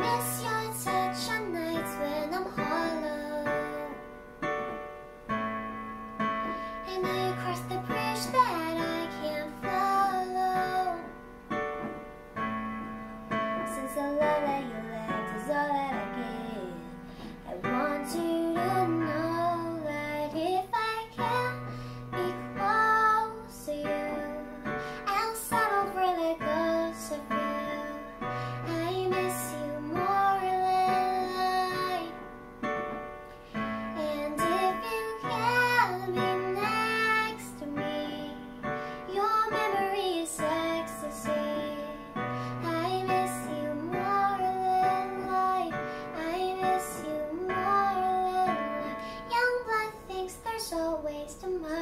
miss your touch on nights when I'm hollow. And cross the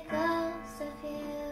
ghost of you.